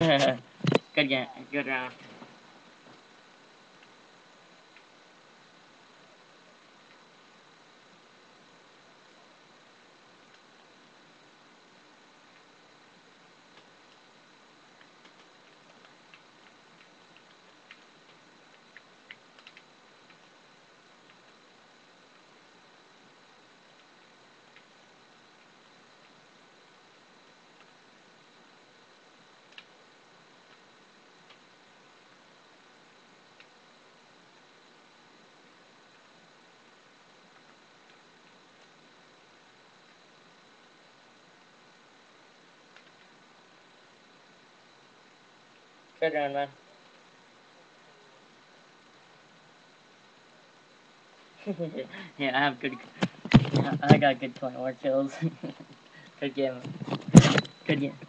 good game. Good round. Good man. yeah, I have good. I got good 21 kills. good game. Good game.